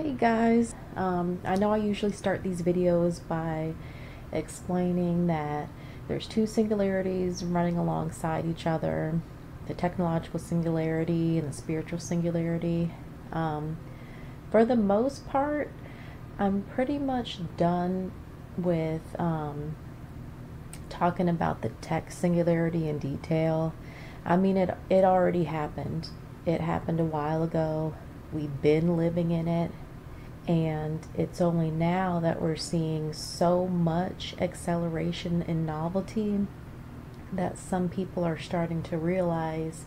Hey guys, um, I know I usually start these videos by explaining that there's two singularities running alongside each other the technological singularity and the spiritual singularity. Um, for the most part, I'm pretty much done with um, talking about the tech singularity in detail. I mean, it, it already happened. It happened a while ago. We've been living in it. And it's only now that we're seeing so much acceleration in novelty that some people are starting to realize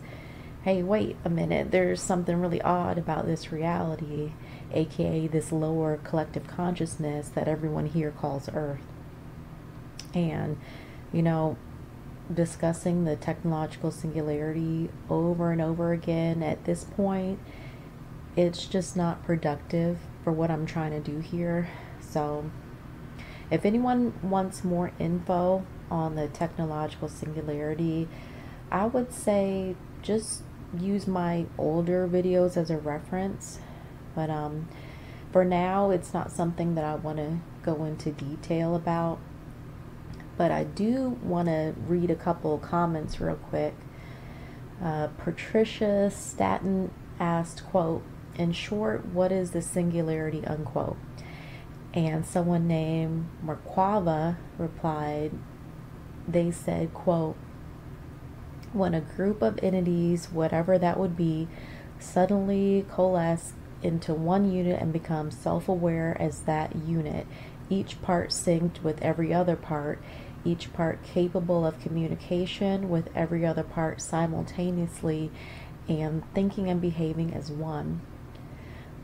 hey, wait a minute, there's something really odd about this reality, aka this lower collective consciousness that everyone here calls Earth. And, you know, discussing the technological singularity over and over again at this point, it's just not productive for what I'm trying to do here. So, if anyone wants more info on the technological singularity, I would say just use my older videos as a reference. But um, for now, it's not something that I want to go into detail about. But I do want to read a couple comments real quick. Uh, Patricia Staten asked, quote, in short, what is the singularity, unquote? And someone named Merkava replied, they said, quote, when a group of entities, whatever that would be, suddenly coalesce into one unit and become self aware as that unit, each part synced with every other part, each part capable of communication with every other part simultaneously, and thinking and behaving as one.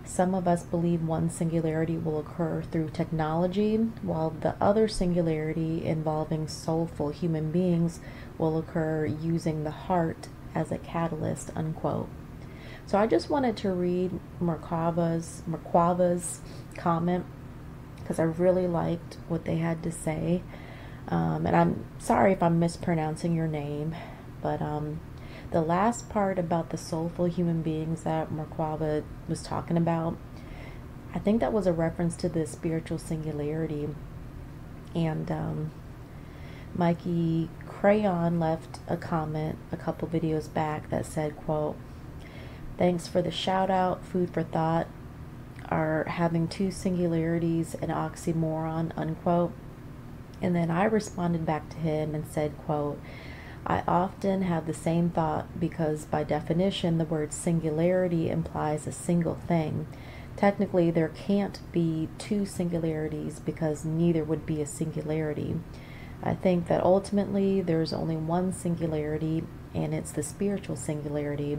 Some of us believe one singularity will occur through technology, while the other singularity involving soulful human beings will occur using the heart as a catalyst, unquote. So I just wanted to read Merkava's, Merkava's comment because I really liked what they had to say. Um, and I'm sorry if I'm mispronouncing your name, but um, the last part about the soulful human beings that Merkava was talking about, I think that was a reference to the spiritual singularity. And um, Mikey Crayon left a comment a couple videos back that said, quote, Thanks for the shout out, food for thought, are having two singularities an oxymoron, unquote. And then I responded back to him and said, quote, I often have the same thought because, by definition, the word singularity implies a single thing. Technically, there can't be two singularities because neither would be a singularity. I think that ultimately there's only one singularity, and it's the spiritual singularity.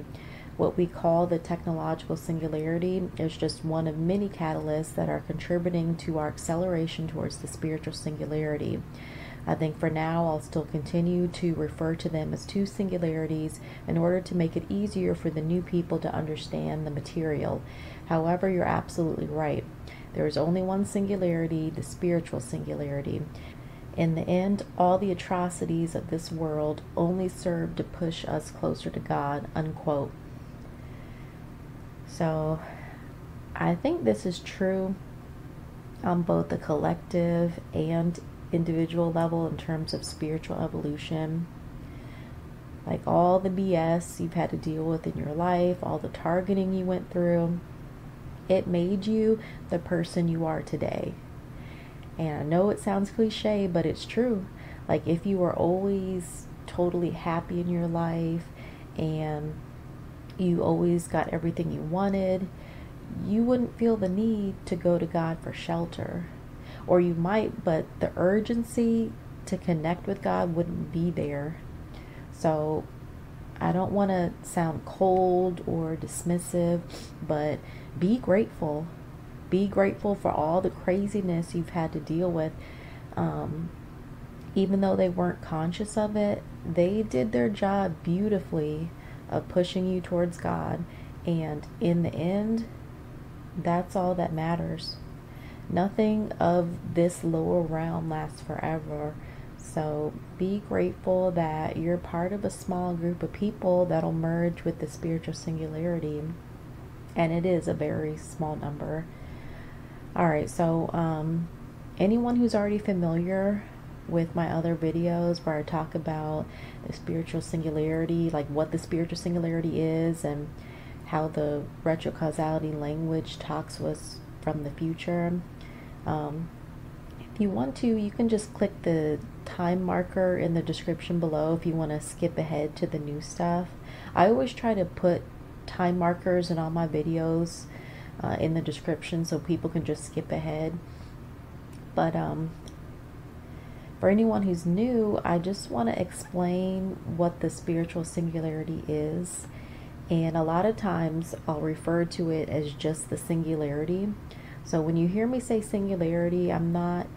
What we call the technological singularity is just one of many catalysts that are contributing to our acceleration towards the spiritual singularity. I think for now I'll still continue to refer to them as two singularities in order to make it easier for the new people to understand the material. However, you're absolutely right. There is only one singularity, the spiritual singularity. In the end, all the atrocities of this world only serve to push us closer to God, unquote. So, I think this is true on both the collective and individual level in terms of spiritual evolution. Like all the BS you've had to deal with in your life, all the targeting you went through, it made you the person you are today. And I know it sounds cliche, but it's true. Like if you were always totally happy in your life and you always got everything you wanted, you wouldn't feel the need to go to God for shelter or you might, but the urgency to connect with God wouldn't be there. So I don't want to sound cold or dismissive, but be grateful. Be grateful for all the craziness you've had to deal with. Um, even though they weren't conscious of it, they did their job beautifully of pushing you towards God. And in the end, that's all that matters. Nothing of this lower realm lasts forever. So be grateful that you're part of a small group of people that'll merge with the spiritual singularity. And it is a very small number. All right, so um, anyone who's already familiar with my other videos where I talk about the spiritual singularity, like what the spiritual singularity is, and how the retrocausality language talks us from the future. Um, if you want to, you can just click the time marker in the description below if you want to skip ahead to the new stuff. I always try to put time markers in all my videos uh, in the description so people can just skip ahead. But um, for anyone who's new, I just want to explain what the spiritual singularity is. And a lot of times I'll refer to it as just the singularity. So when you hear me say singularity, I'm not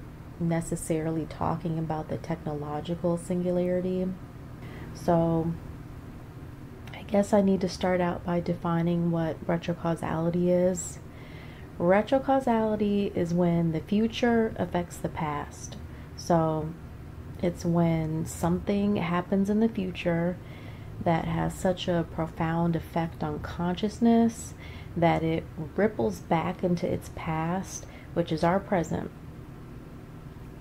necessarily talking about the technological singularity. So I guess I need to start out by defining what retrocausality is. Retrocausality is when the future affects the past. So it's when something happens in the future that has such a profound effect on consciousness that it ripples back into its past, which is our present,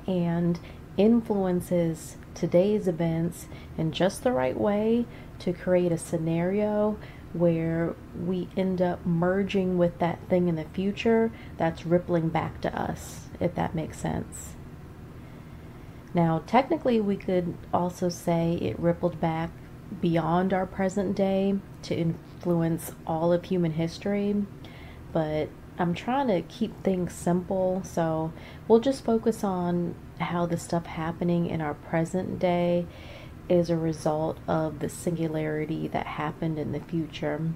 and influences today's events in just the right way to create a scenario where we end up merging with that thing in the future that's rippling back to us, if that makes sense. Now, technically, we could also say it rippled back beyond our present day to influence all of human history, but I'm trying to keep things simple, so we'll just focus on how the stuff happening in our present day is a result of the singularity that happened in the future.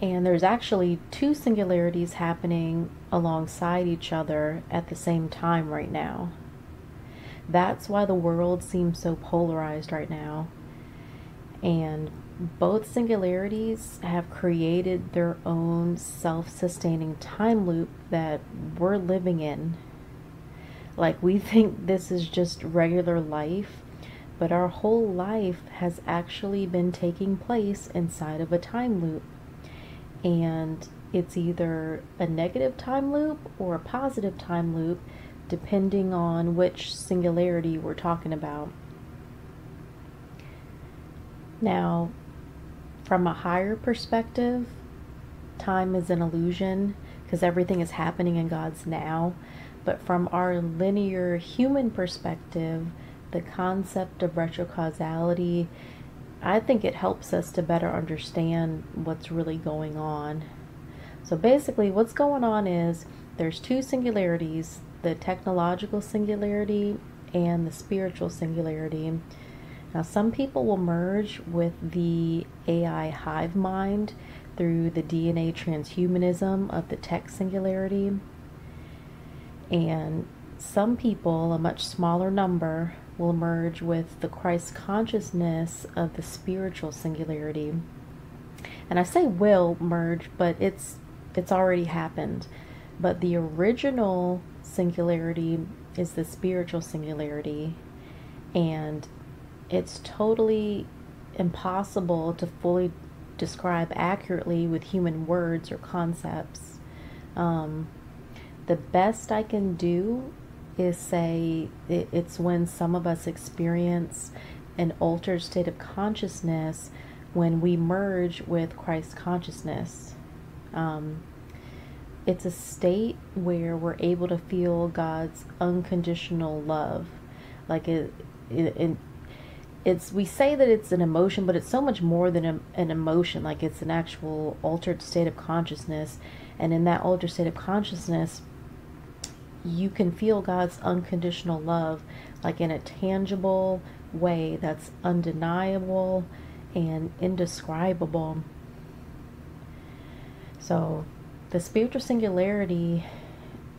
And there's actually two singularities happening alongside each other at the same time right now. That's why the world seems so polarized right now. And both singularities have created their own self sustaining time loop that we're living in. Like, we think this is just regular life, but our whole life has actually been taking place inside of a time loop. And it's either a negative time loop or a positive time loop, depending on which singularity we're talking about. Now, from a higher perspective, time is an illusion because everything is happening in God's now. But from our linear human perspective, the concept of retrocausality, I think it helps us to better understand what's really going on. So basically, what's going on is there's two singularities the technological singularity and the spiritual singularity. Now, some people will merge with the AI hive mind through the DNA transhumanism of the tech singularity. And some people, a much smaller number, will merge with the Christ consciousness of the spiritual singularity. And I say will merge, but it's it's already happened. But the original singularity is the spiritual singularity and it's totally impossible to fully describe accurately with human words or concepts. Um, the best I can do is say it, it's when some of us experience an altered state of consciousness when we merge with Christ consciousness. Um, it's a state where we're able to feel God's unconditional love. Like it, it, it it's we say that it's an emotion, but it's so much more than a, an emotion. Like it's an actual altered state of consciousness, and in that altered state of consciousness, you can feel God's unconditional love, like in a tangible way that's undeniable and indescribable. So, the spiritual singularity,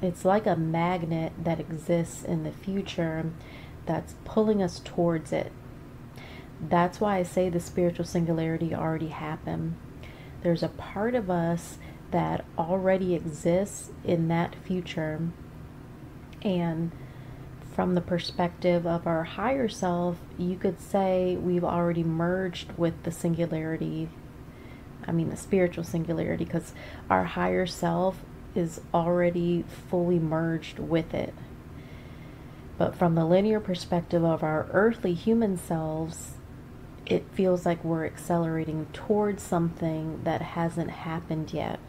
it's like a magnet that exists in the future that's pulling us towards it. That's why I say the spiritual singularity already happened. There's a part of us that already exists in that future and from the perspective of our higher self, you could say we've already merged with the singularity. I mean, the spiritual singularity, because our higher self is already fully merged with it. But from the linear perspective of our earthly human selves, it feels like we're accelerating towards something that hasn't happened yet.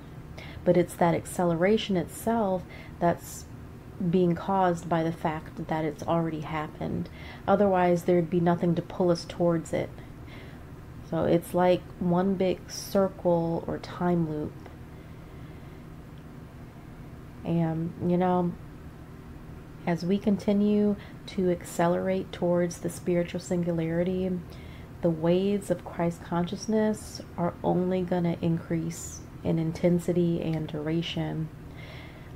But it's that acceleration itself that's being caused by the fact that it's already happened. Otherwise, there'd be nothing to pull us towards it. So it's like one big circle or time loop. And, you know, as we continue to accelerate towards the spiritual singularity, the waves of Christ consciousness are only going to increase in intensity and duration.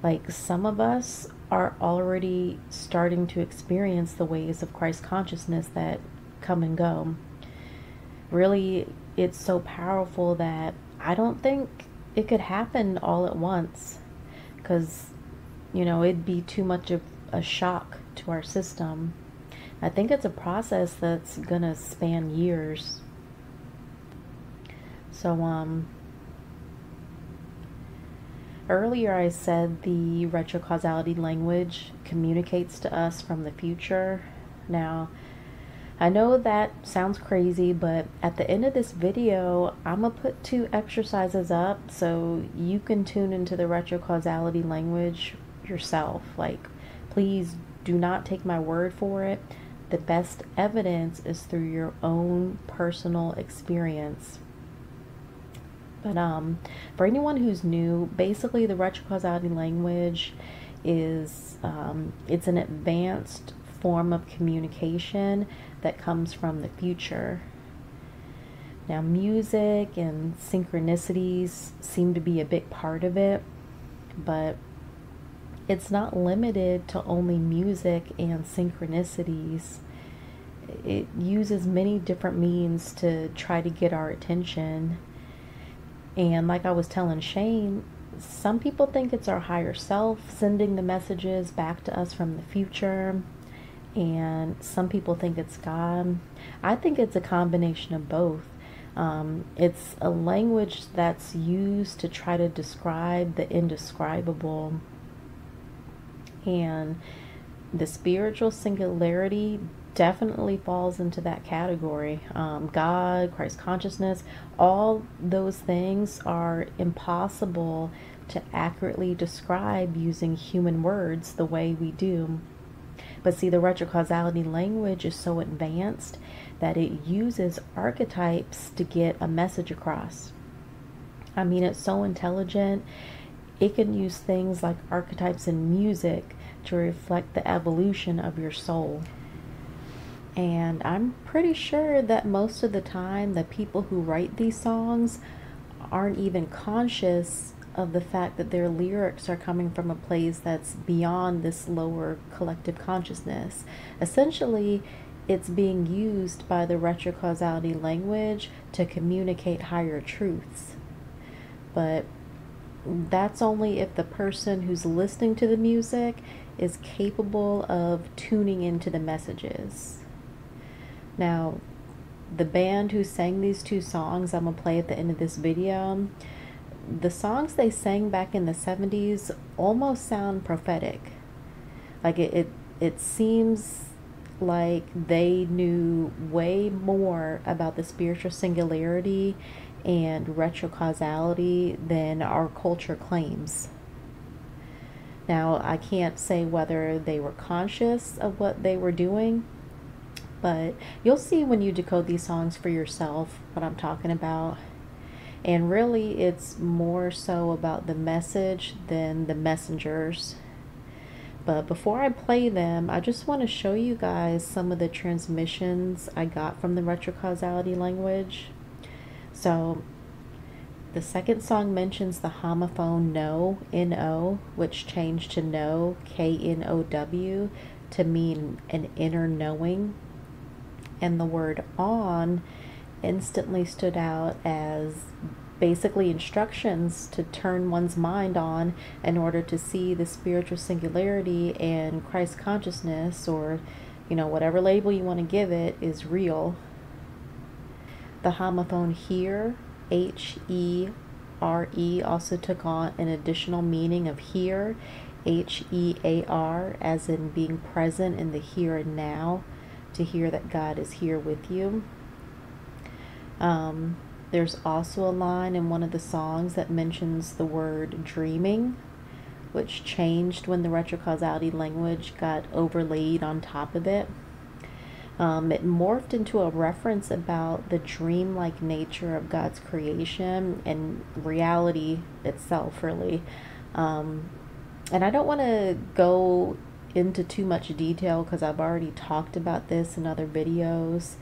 Like some of us are already starting to experience the waves of Christ consciousness that come and go. Really, it's so powerful that I don't think it could happen all at once because, you know, it'd be too much of a shock to our system. I think it's a process that's going to span years. So, um, earlier I said the retrocausality language communicates to us from the future. Now, I know that sounds crazy, but at the end of this video, I'm going to put two exercises up so you can tune into the retrocausality language yourself. Like, please do not take my word for it. The best evidence is through your own personal experience. But um, for anyone who's new, basically the retrocausality language is um, it's an advanced form of communication that comes from the future. Now, music and synchronicities seem to be a big part of it, but it's not limited to only music and synchronicities. It uses many different means to try to get our attention. And like I was telling Shane, some people think it's our higher self sending the messages back to us from the future, and some people think it's God. I think it's a combination of both. Um, it's a language that's used to try to describe the indescribable. And the spiritual singularity definitely falls into that category. Um, God, Christ consciousness, all those things are impossible to accurately describe using human words the way we do. But see, the retrocausality language is so advanced that it uses archetypes to get a message across. I mean, it's so intelligent. It can use things like archetypes in music to reflect the evolution of your soul. And I'm pretty sure that most of the time, the people who write these songs aren't even conscious of the fact that their lyrics are coming from a place that's beyond this lower collective consciousness. Essentially, it's being used by the retrocausality language to communicate higher truths. But that's only if the person who's listening to the music is capable of tuning into the messages. Now, the band who sang these two songs I'm going to play at the end of this video, the songs they sang back in the 70s almost sound prophetic. Like it, it, it seems like they knew way more about the spiritual singularity and retrocausality than our culture claims. Now, I can't say whether they were conscious of what they were doing, but you'll see when you decode these songs for yourself what I'm talking about. And really, it's more so about the message than the messengers. But before I play them, I just want to show you guys some of the transmissions I got from the retrocausality language. So, the second song mentions the homophone no, N-O, which changed to know, K-N-O-W, to mean an inner knowing. And the word on instantly stood out as basically instructions to turn one's mind on in order to see the spiritual singularity and Christ consciousness or you know whatever label you want to give it is real the homophone here H E R E also took on an additional meaning of here, H E A R, as in being present in the here and now, to hear that God is here with you. Um, there's also a line in one of the songs that mentions the word dreaming, which changed when the retrocausality language got overlaid on top of it. Um, it morphed into a reference about the dreamlike nature of God's creation and reality itself, really. Um, and I don't want to go into too much detail because I've already talked about this in other videos.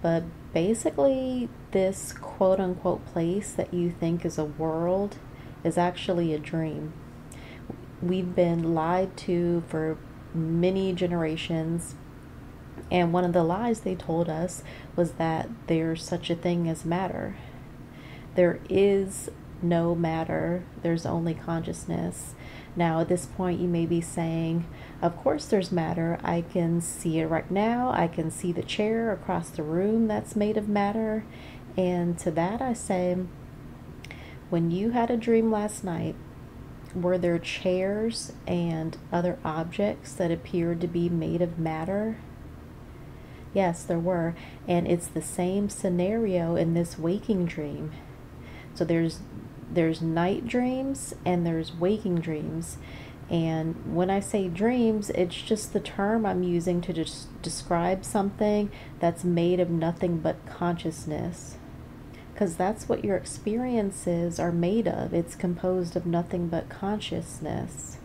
But basically, this quote unquote place that you think is a world is actually a dream. We've been lied to for many generations and one of the lies they told us was that there's such a thing as matter. There is no matter, there's only consciousness. Now, at this point, you may be saying, Of course, there's matter. I can see it right now. I can see the chair across the room that's made of matter. And to that, I say, When you had a dream last night, were there chairs and other objects that appeared to be made of matter? Yes, there were. And it's the same scenario in this waking dream. So there's there's night dreams and there's waking dreams. And when I say dreams, it's just the term I'm using to just describe something that's made of nothing but consciousness. Because that's what your experiences are made of. It's composed of nothing but consciousness.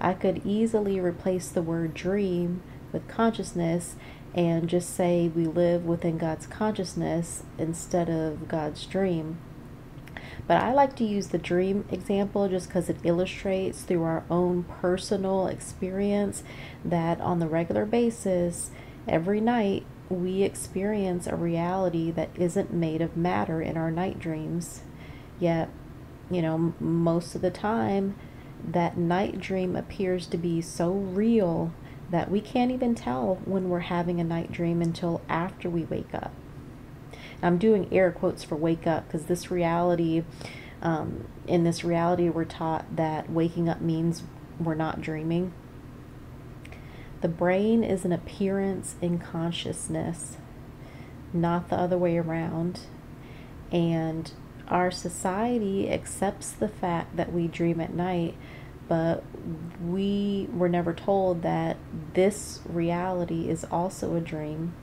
I could easily replace the word dream with consciousness and just say we live within God's consciousness instead of God's dream. But I like to use the dream example just because it illustrates through our own personal experience that on the regular basis, every night, we experience a reality that isn't made of matter in our night dreams. Yet, you know, most of the time, that night dream appears to be so real that we can't even tell when we're having a night dream until after we wake up. I'm doing air quotes for wake up because this reality, um, in this reality, we're taught that waking up means we're not dreaming. The brain is an appearance in consciousness, not the other way around. And our society accepts the fact that we dream at night but we were never told that this reality is also a dream.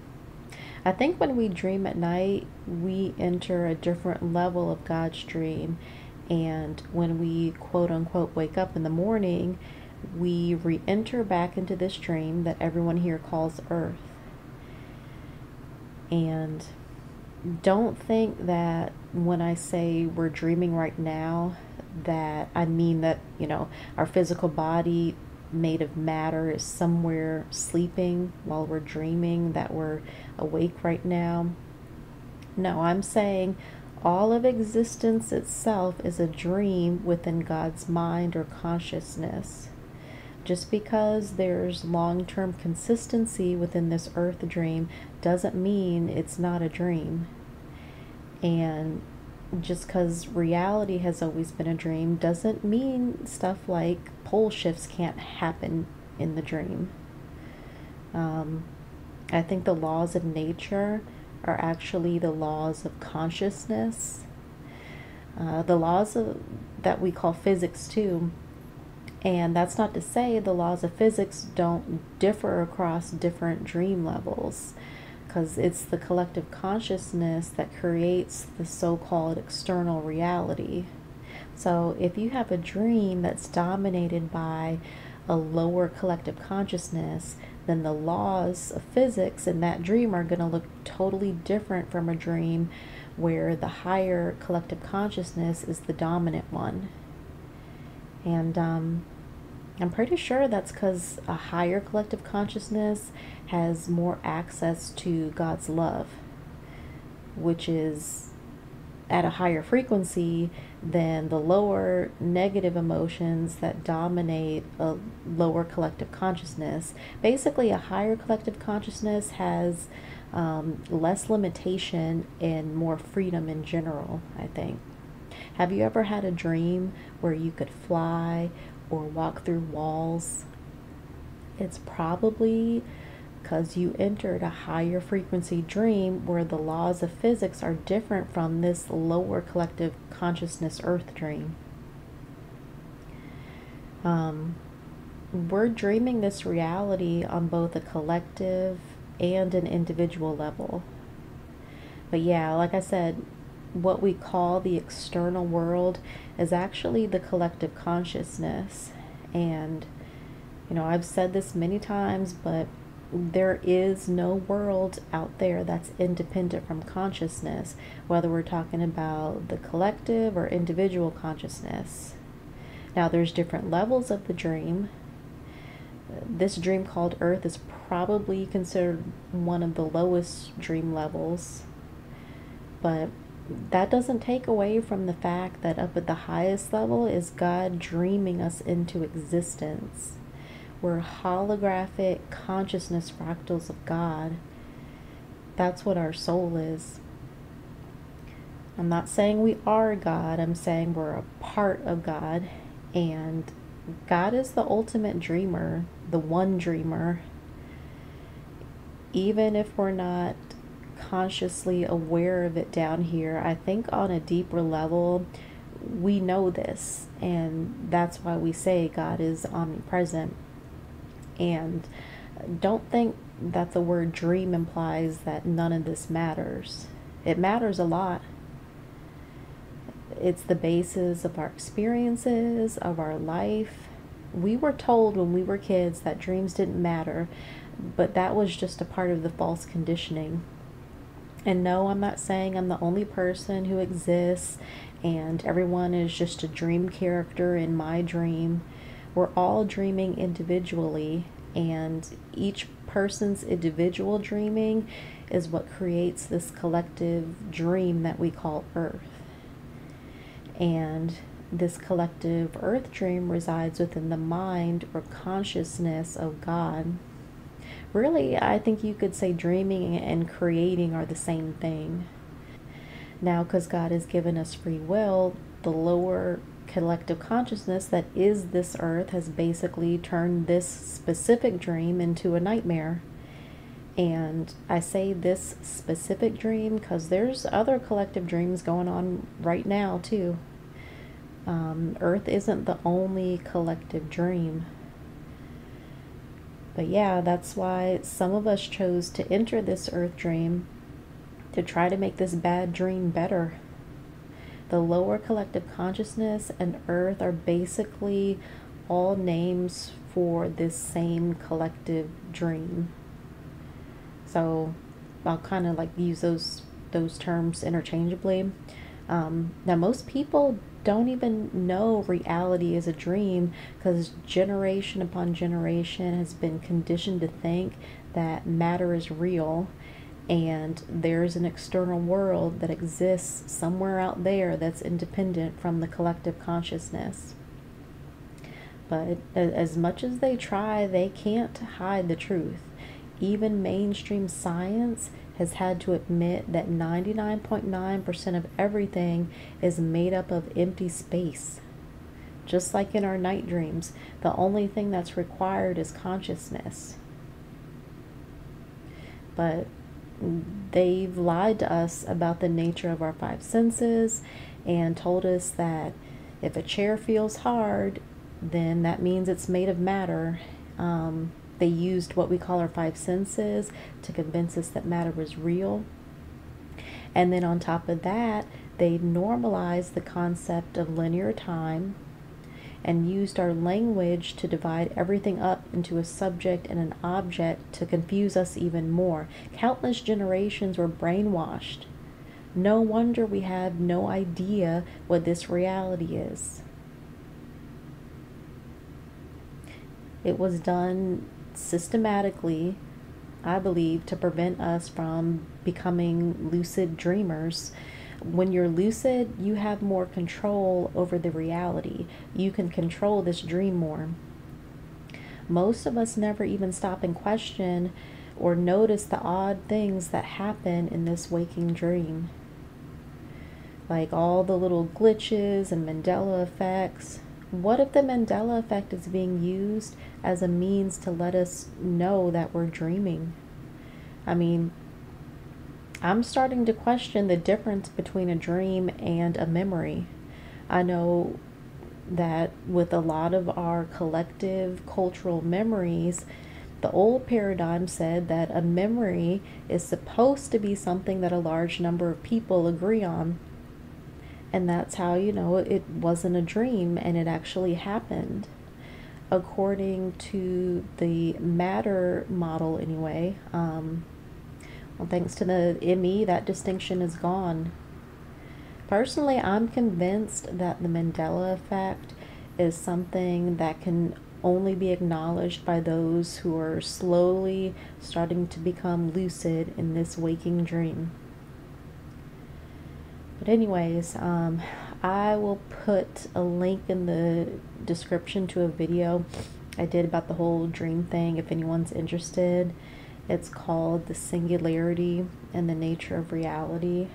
I think when we dream at night, we enter a different level of God's dream. And when we quote unquote wake up in the morning, we re enter back into this dream that everyone here calls Earth. And don't think that when I say we're dreaming right now, that I mean that, you know, our physical body made of matter is somewhere sleeping while we're dreaming, that we're awake right now. No, I'm saying all of existence itself is a dream within God's mind or consciousness. Just because there's long term consistency within this earth dream doesn't mean it's not a dream. And just because reality has always been a dream doesn't mean stuff like pole shifts can't happen in the dream. Um, I think the laws of nature are actually the laws of consciousness. Uh, the laws of, that we call physics, too. And that's not to say the laws of physics don't differ across different dream levels because it's the collective consciousness that creates the so called external reality. So if you have a dream that's dominated by a lower collective consciousness, then the laws of physics in that dream are going to look totally different from a dream where the higher collective consciousness is the dominant one. And um, I'm pretty sure that's because a higher collective consciousness has more access to God's love, which is at a higher frequency than the lower negative emotions that dominate a lower collective consciousness. Basically, a higher collective consciousness has um, less limitation and more freedom in general, I think. Have you ever had a dream where you could fly or walk through walls? It's probably because you entered a higher frequency dream where the laws of physics are different from this lower collective consciousness earth dream. Um, we're dreaming this reality on both a collective and an individual level. But yeah, like I said, what we call the external world is actually the collective consciousness. And, you know, I've said this many times, but there is no world out there that's independent from consciousness, whether we're talking about the collective or individual consciousness. Now, there's different levels of the dream. This dream called Earth is probably considered one of the lowest dream levels, but that doesn't take away from the fact that up at the highest level is God dreaming us into existence. We're holographic consciousness fractals of God. That's what our soul is. I'm not saying we are God, I'm saying we're a part of God. And God is the ultimate dreamer, the one dreamer. Even if we're not consciously aware of it down here, I think on a deeper level, we know this. And that's why we say God is omnipresent. And don't think that the word dream implies that none of this matters. It matters a lot. It's the basis of our experiences, of our life. We were told when we were kids that dreams didn't matter, but that was just a part of the false conditioning. And no, I'm not saying I'm the only person who exists and everyone is just a dream character in my dream. We're all dreaming individually, and each person's individual dreaming is what creates this collective dream that we call Earth. And this collective Earth dream resides within the mind or consciousness of God. Really, I think you could say dreaming and creating are the same thing. Now, because God has given us free will, the lower collective consciousness that is this earth has basically turned this specific dream into a nightmare. And I say this specific dream because there's other collective dreams going on right now, too. Um, earth isn't the only collective dream. But yeah, that's why some of us chose to enter this earth dream to try to make this bad dream better. The lower collective consciousness and earth are basically all names for this same collective dream. So I'll kind of like use those those terms interchangeably. Um, now, most people don't even know reality is a dream because generation upon generation has been conditioned to think that matter is real and there's an external world that exists somewhere out there that's independent from the collective consciousness. But as much as they try, they can't hide the truth. Even mainstream science has had to admit that 99.9% of everything is made up of empty space. Just like in our night dreams, the only thing that's required is consciousness. But they've lied to us about the nature of our five senses and told us that if a chair feels hard, then that means it's made of matter. Um, they used what we call our five senses to convince us that matter was real. And then on top of that, they normalized the concept of linear time and used our language to divide everything up into a subject and an object to confuse us even more. Countless generations were brainwashed. No wonder we have no idea what this reality is. It was done systematically, I believe, to prevent us from becoming lucid dreamers when you're lucid, you have more control over the reality. You can control this dream more. Most of us never even stop and question or notice the odd things that happen in this waking dream. like all the little glitches and Mandela effects. What if the Mandela effect is being used as a means to let us know that we're dreaming? I mean, I'm starting to question the difference between a dream and a memory. I know that with a lot of our collective cultural memories, the old paradigm said that a memory is supposed to be something that a large number of people agree on. And that's how you know it wasn't a dream and it actually happened. According to the matter model, anyway, um, well, thanks to the ME, that distinction is gone. Personally, I'm convinced that the Mandela effect is something that can only be acknowledged by those who are slowly starting to become lucid in this waking dream. But, anyways, um, I will put a link in the description to a video I did about the whole dream thing if anyone's interested. It's called The Singularity and the Nature of Reality.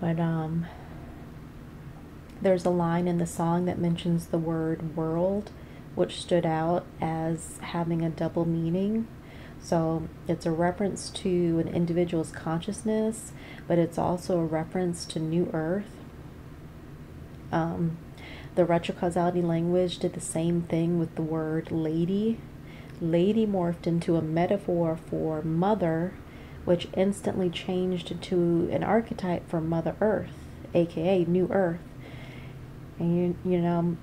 But, um, there's a line in the song that mentions the word world, which stood out as having a double meaning. So it's a reference to an individual's consciousness, but it's also a reference to New Earth. Um, the retrocausality language did the same thing with the word lady. Lady morphed into a metaphor for mother, which instantly changed into an archetype for Mother Earth, aka New Earth. And you, you know,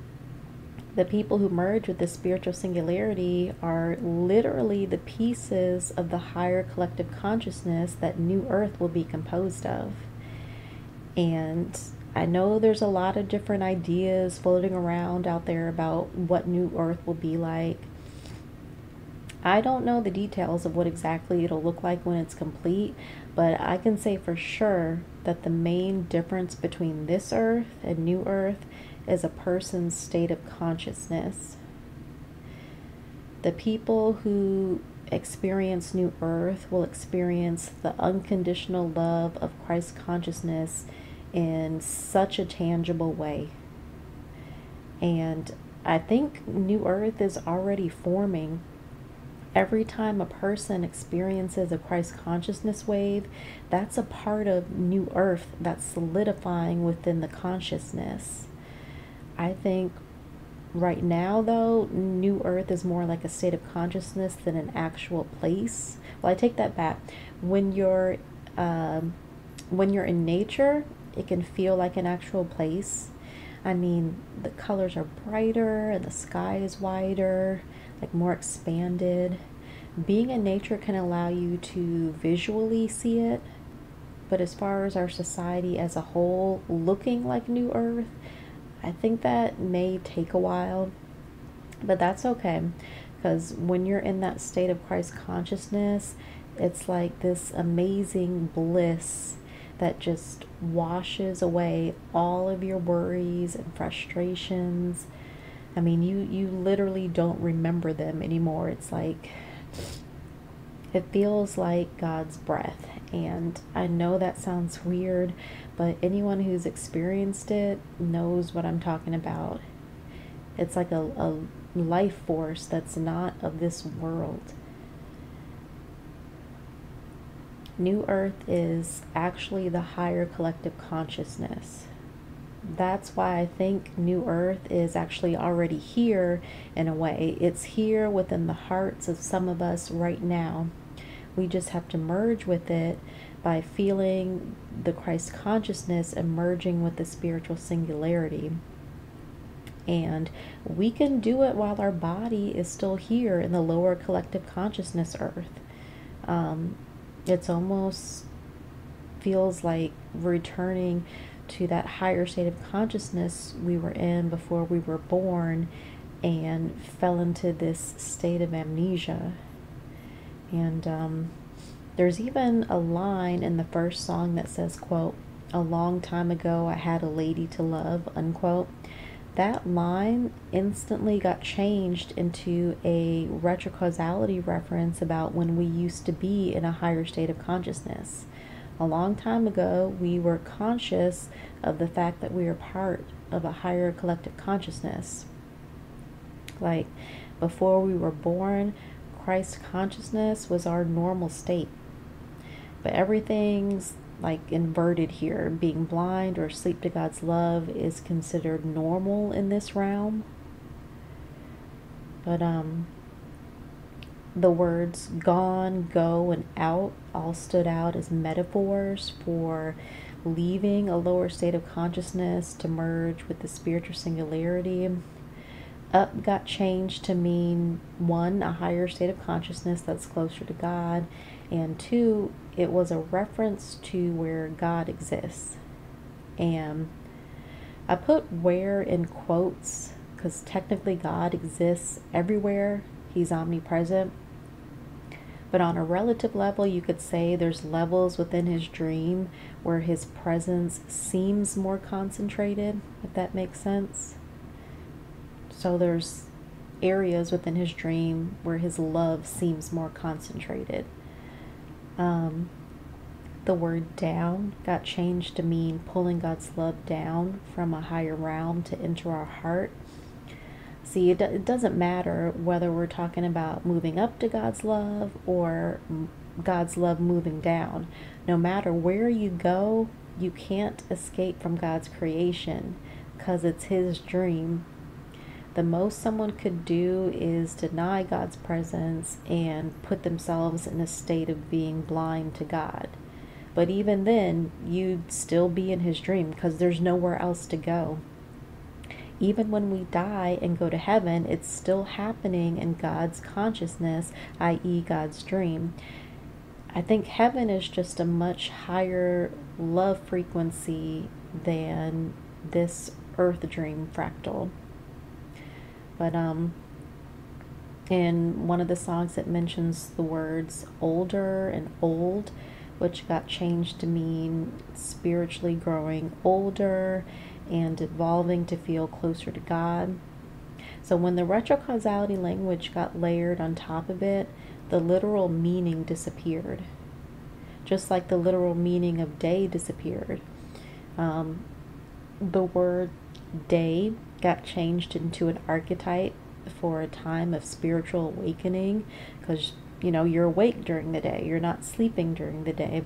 the people who merge with the spiritual singularity are literally the pieces of the higher collective consciousness that New Earth will be composed of. And I know there's a lot of different ideas floating around out there about what New Earth will be like. I don't know the details of what exactly it'll look like when it's complete, but I can say for sure that the main difference between this Earth and New Earth is a person's state of consciousness. The people who experience New Earth will experience the unconditional love of Christ consciousness in such a tangible way. And I think New Earth is already forming every time a person experiences a Christ consciousness wave, that's a part of New Earth that's solidifying within the consciousness. I think right now, though, New Earth is more like a state of consciousness than an actual place. Well, I take that back. When you're um, when you're in nature, it can feel like an actual place. I mean, the colors are brighter and the sky is wider like more expanded. Being in nature can allow you to visually see it, but as far as our society as a whole looking like New Earth, I think that may take a while, but that's okay because when you're in that state of Christ consciousness, it's like this amazing bliss that just washes away all of your worries and frustrations I mean, you you literally don't remember them anymore. It's like it feels like God's breath. And I know that sounds weird, but anyone who's experienced it knows what I'm talking about. It's like a, a life force that's not of this world. New Earth is actually the higher collective consciousness that's why I think New Earth is actually already here in a way. It's here within the hearts of some of us right now. We just have to merge with it by feeling the Christ consciousness emerging with the spiritual singularity. And we can do it while our body is still here in the lower collective consciousness earth. Um, it's almost feels like returning to that higher state of consciousness we were in before we were born and fell into this state of amnesia. And um, there's even a line in the first song that says, quote, a long time ago I had a lady to love, unquote. That line instantly got changed into a retrocausality reference about when we used to be in a higher state of consciousness. A long time ago, we were conscious of the fact that we are part of a higher collective consciousness. Like before we were born, Christ consciousness was our normal state. But everything's like inverted here. Being blind or asleep to God's love is considered normal in this realm. But um the words gone, go, and out all stood out as metaphors for leaving a lower state of consciousness to merge with the spiritual singularity. Up got changed to mean one, a higher state of consciousness that's closer to God, and two, it was a reference to where God exists. And I put where in quotes because technically God exists everywhere, He's omnipresent. But on a relative level, you could say there's levels within his dream where his presence seems more concentrated, if that makes sense. So there's areas within his dream where his love seems more concentrated. Um, the word down got changed to mean pulling God's love down from a higher realm to enter our heart. See, it, it doesn't matter whether we're talking about moving up to God's love or God's love moving down. No matter where you go, you can't escape from God's creation because it's His dream. The most someone could do is deny God's presence and put themselves in a state of being blind to God. But even then, you'd still be in His dream because there's nowhere else to go even when we die and go to heaven, it's still happening in God's consciousness, i.e., God's dream. I think heaven is just a much higher love frequency than this earth dream fractal. But um in one of the songs it mentions the words older and old, which got changed to mean spiritually growing older and evolving to feel closer to God. So when the retrocausality language got layered on top of it, the literal meaning disappeared. Just like the literal meaning of day disappeared. Um, the word day got changed into an archetype for a time of spiritual awakening because you know you're awake during the day you're not sleeping during the day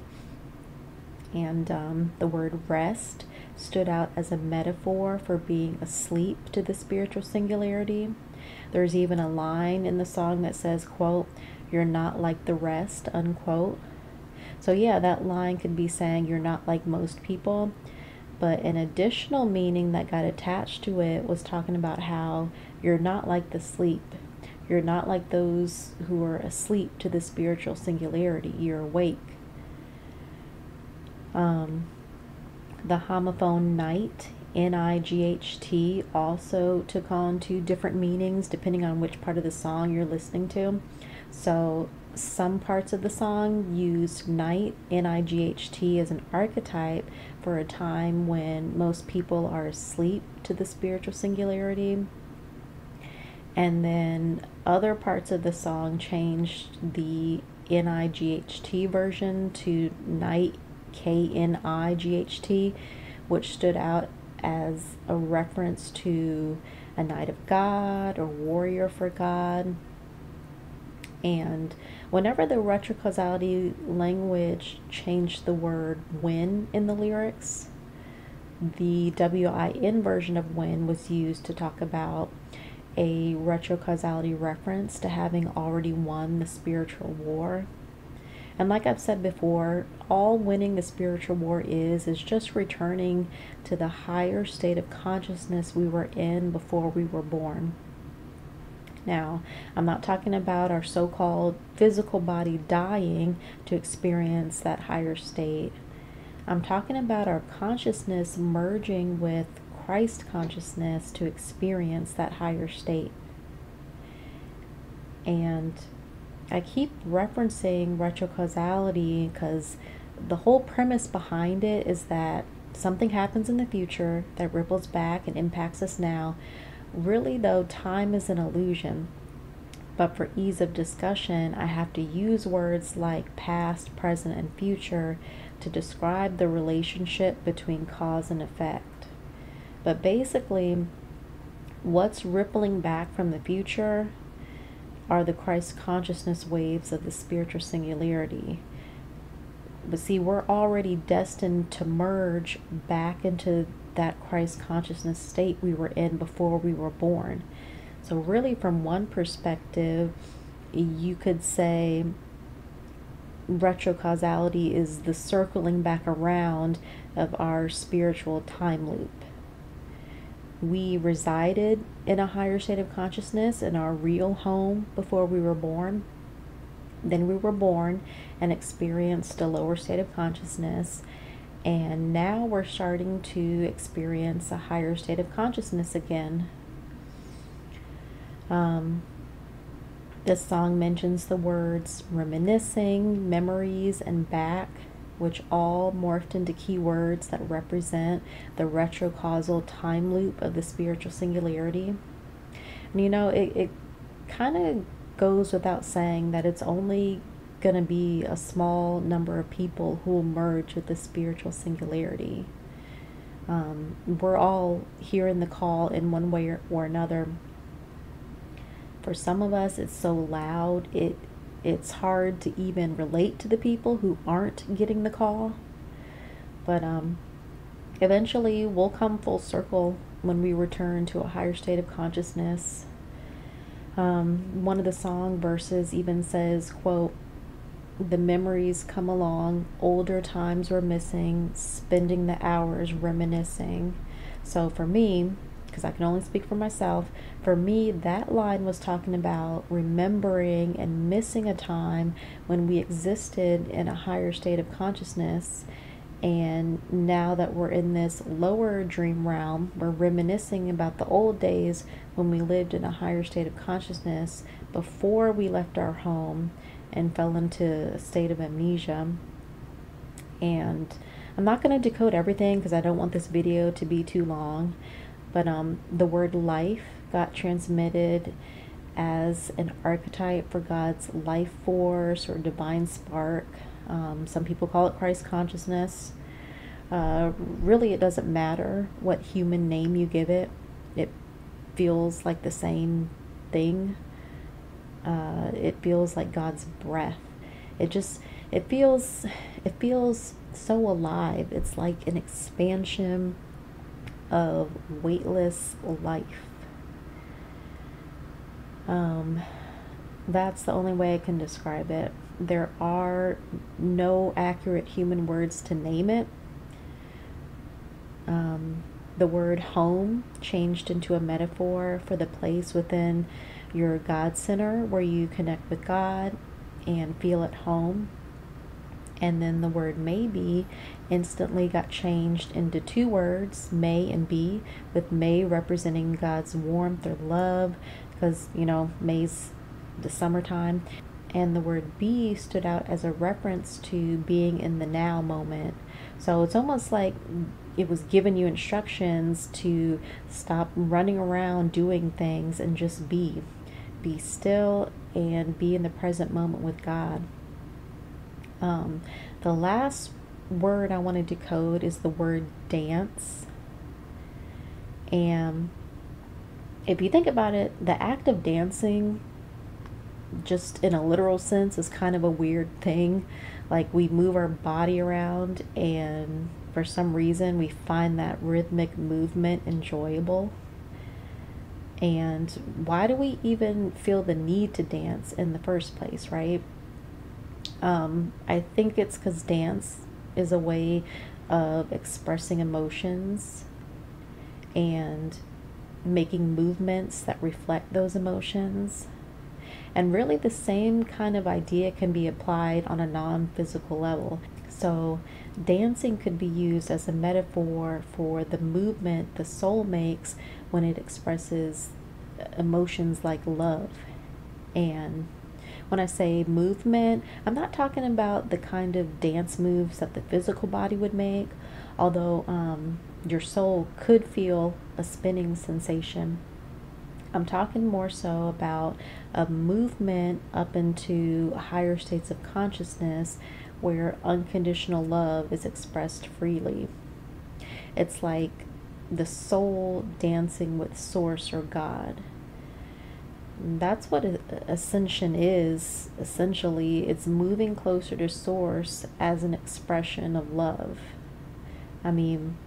and um, the word rest stood out as a metaphor for being asleep to the spiritual singularity. There's even a line in the song that says, quote, you're not like the rest, unquote. So yeah, that line could be saying you're not like most people, but an additional meaning that got attached to it was talking about how you're not like the sleep. You're not like those who are asleep to the spiritual singularity. You're awake. Um, the homophone night, N I G H T, also took on two different meanings depending on which part of the song you're listening to. So, some parts of the song used night, N I G H T, as an archetype for a time when most people are asleep to the spiritual singularity. And then other parts of the song changed the N I G H T version to night, K N I G H T, which stood out as a reference to a knight of God or warrior for God. And whenever the retrocausality language changed the word when in the lyrics, the WIN version of when was used to talk about a retrocausality reference to having already won the spiritual war. And like I've said before, all winning the spiritual war is is just returning to the higher state of consciousness we were in before we were born. Now, I'm not talking about our so called physical body dying to experience that higher state. I'm talking about our consciousness merging with Christ consciousness to experience that higher state. And I keep referencing retrocausality because the whole premise behind it is that something happens in the future that ripples back and impacts us now. Really, though, time is an illusion. But for ease of discussion, I have to use words like past, present, and future to describe the relationship between cause and effect. But basically, what's rippling back from the future are the Christ consciousness waves of the spiritual singularity. But see, we're already destined to merge back into that Christ consciousness state we were in before we were born. So, really, from one perspective, you could say retrocausality is the circling back around of our spiritual time loop. We resided in a higher state of consciousness in our real home before we were born. Then we were born and experienced a lower state of consciousness. And now we're starting to experience a higher state of consciousness again. Um, this song mentions the words reminiscing, memories, and back, which all morphed into keywords that represent the retrocausal time loop of the spiritual singularity. And you know, it, it kind of goes without saying that it's only going to be a small number of people who will merge with the spiritual singularity. Um, we're all hearing the call in one way or, or another for some of us, it's so loud, it it's hard to even relate to the people who aren't getting the call. But um, eventually, we'll come full circle when we return to a higher state of consciousness. Um, one of the song verses even says, quote, the memories come along, older times we're missing, spending the hours reminiscing. So for me, because I can only speak for myself. For me, that line was talking about remembering and missing a time when we existed in a higher state of consciousness. And now that we're in this lower dream realm, we're reminiscing about the old days when we lived in a higher state of consciousness before we left our home and fell into a state of amnesia. And I'm not going to decode everything because I don't want this video to be too long but um, the word life got transmitted as an archetype for God's life force or divine spark. Um, some people call it Christ consciousness. Uh, really, it doesn't matter what human name you give it, it feels like the same thing. Uh, it feels like God's breath. It just it feels it feels so alive. It's like an expansion of weightless life. Um, that's the only way I can describe it. There are no accurate human words to name it. Um, the word home changed into a metaphor for the place within your God center where you connect with God and feel at home and then the word maybe instantly got changed into two words, may and be, with may representing God's warmth or love, because, you know, May's the summertime. And the word be stood out as a reference to being in the now moment. So it's almost like it was giving you instructions to stop running around doing things and just be. Be still and be in the present moment with God. Um, the last word I want to decode is the word dance. And if you think about it, the act of dancing, just in a literal sense, is kind of a weird thing. Like we move our body around, and for some reason, we find that rhythmic movement enjoyable. And why do we even feel the need to dance in the first place, right? Um, I think it's because dance is a way of expressing emotions and making movements that reflect those emotions. And really, the same kind of idea can be applied on a non physical level. So, dancing could be used as a metaphor for the movement the soul makes when it expresses emotions like love and when I say movement, I'm not talking about the kind of dance moves that the physical body would make, although um, your soul could feel a spinning sensation. I'm talking more so about a movement up into higher states of consciousness where unconditional love is expressed freely. It's like the soul dancing with Source or God. That's what ascension is, essentially. It's moving closer to Source as an expression of love. I mean,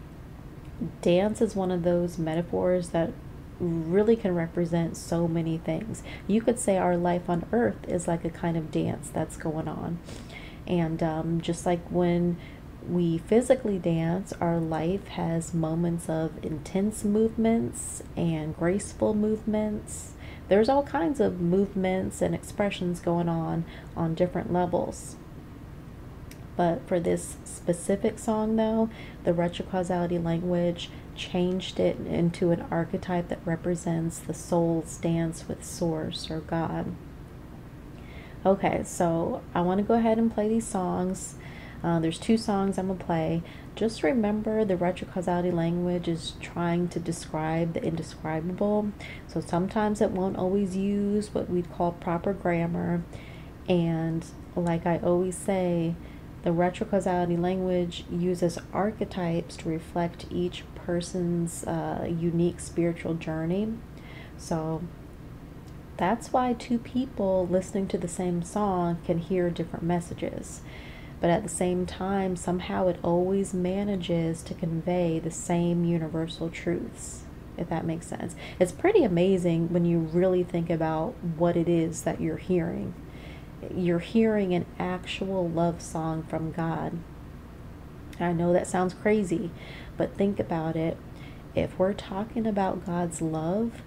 dance is one of those metaphors that really can represent so many things. You could say our life on earth is like a kind of dance that's going on. And um, just like when we physically dance, our life has moments of intense movements and graceful movements. There's all kinds of movements and expressions going on on different levels. But for this specific song, though, the retrocausality language changed it into an archetype that represents the soul's dance with Source or God. Okay, so I want to go ahead and play these songs. Uh, there's two songs I'm to play. Just remember the retrocausality language is trying to describe the indescribable. So sometimes it won't always use what we'd call proper grammar. And like I always say, the retrocausality language uses archetypes to reflect each person's uh, unique spiritual journey. So that's why two people listening to the same song can hear different messages. But at the same time, somehow it always manages to convey the same universal truths, if that makes sense. It's pretty amazing when you really think about what it is that you're hearing you're hearing an actual love song from God. I know that sounds crazy, but think about it. If we're talking about God's love,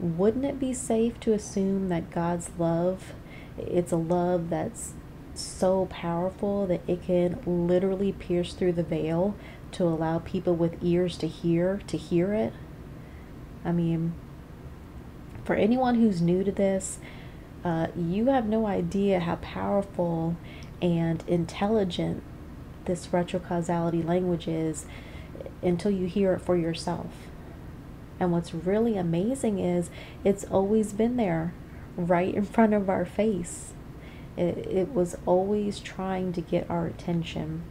wouldn't it be safe to assume that God's love it's a love that's so powerful that it can literally pierce through the veil to allow people with ears to hear to hear it? I mean, for anyone who's new to this, uh, you have no idea how powerful and intelligent this retrocausality language is until you hear it for yourself. And what's really amazing is it's always been there right in front of our face. It, it was always trying to get our attention.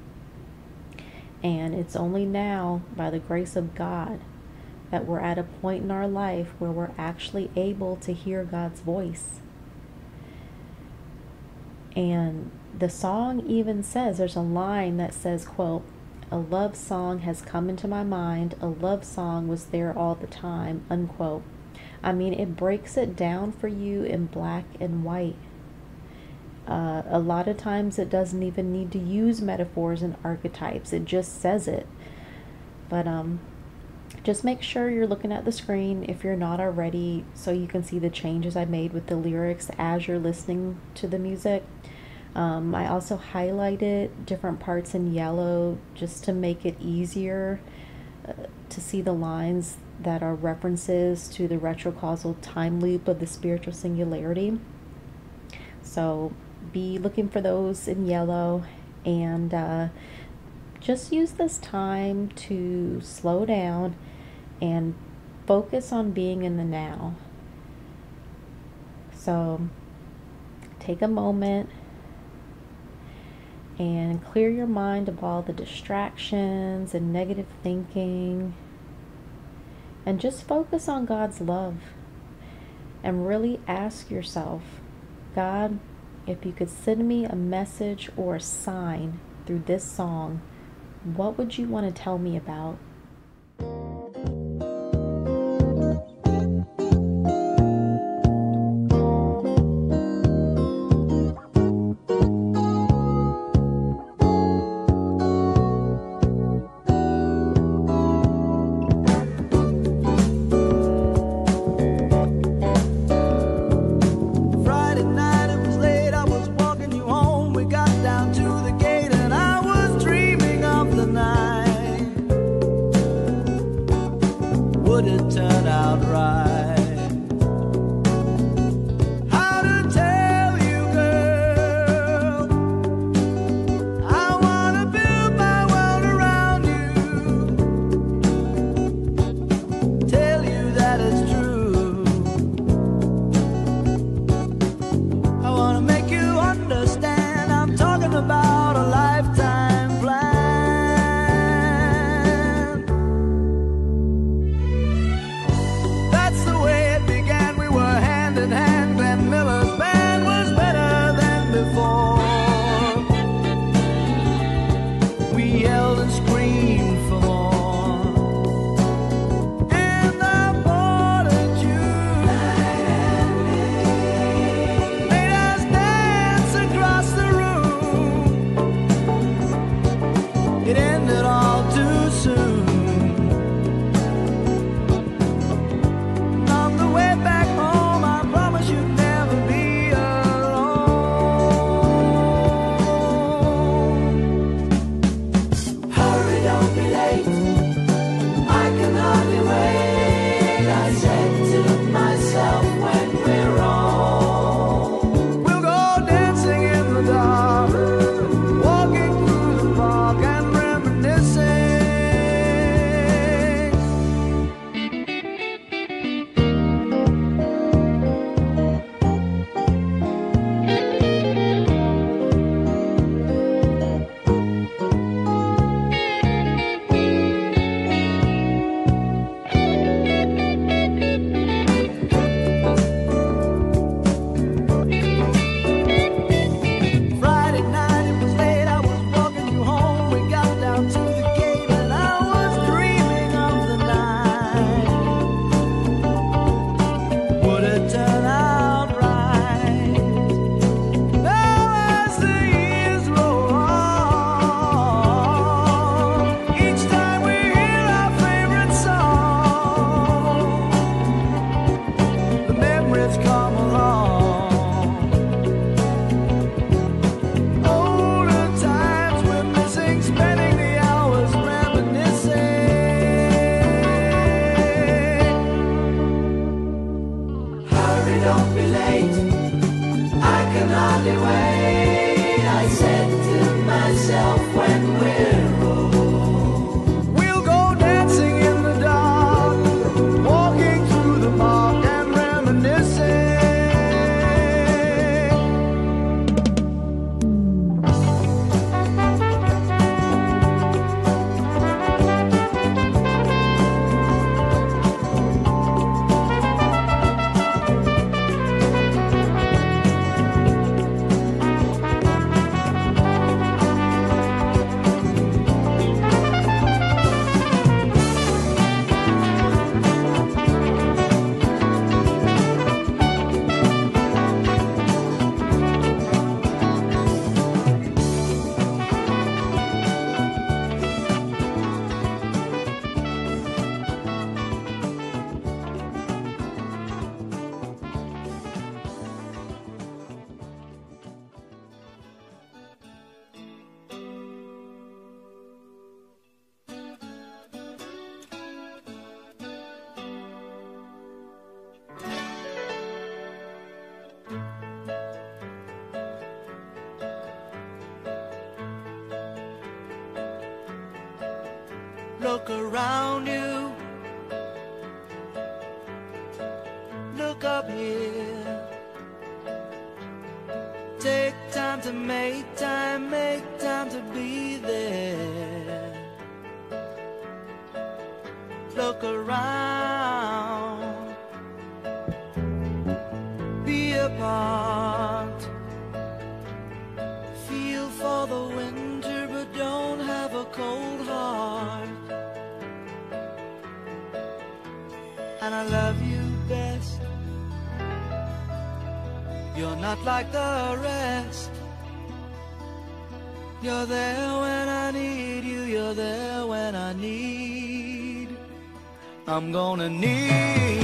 And it's only now, by the grace of God, that we're at a point in our life where we're actually able to hear God's voice. And the song even says there's a line that says, quote, a love song has come into my mind. A love song was there all the time, unquote. I mean, it breaks it down for you in black and white. Uh, a lot of times it doesn't even need to use metaphors and archetypes, it just says it. But um, just make sure you're looking at the screen if you're not already so you can see the changes I made with the lyrics as you're listening to the music. Um, I also highlighted different parts in yellow just to make it easier uh, to see the lines that are references to the retrocausal time loop of the spiritual singularity. So be looking for those in yellow and uh, just use this time to slow down and focus on being in the now. So take a moment and clear your mind of all the distractions and negative thinking and just focus on God's love and really ask yourself God, if you could send me a message or a sign through this song, what would you want to tell me about? Look around you. Look up here. Take time to make time, make time to be there. Look around. not like the rest. You're there when I need you, you're there when I need. I'm gonna need.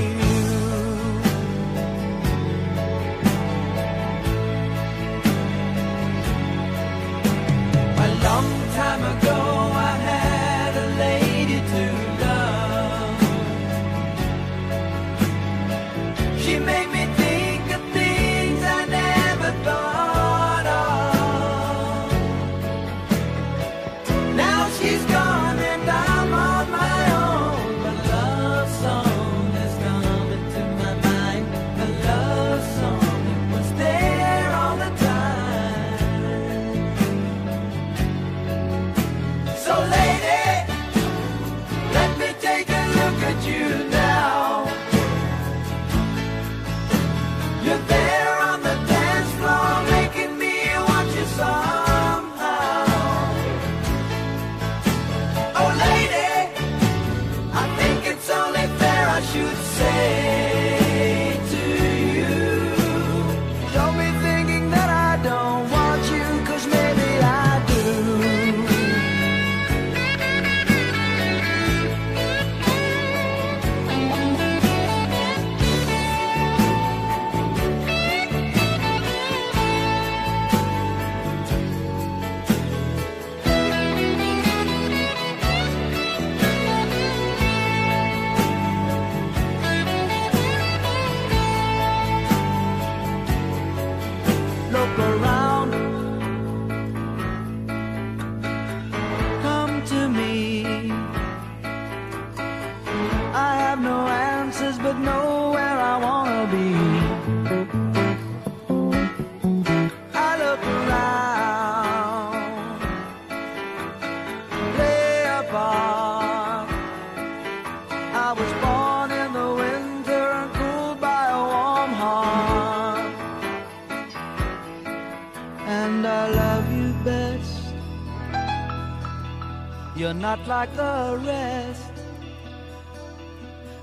not like the rest.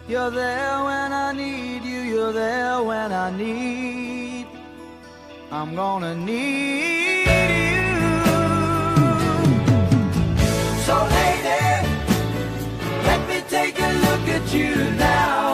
You're there when I need you, you're there when I need. I'm gonna need you. So, lady, let me take a look at you now.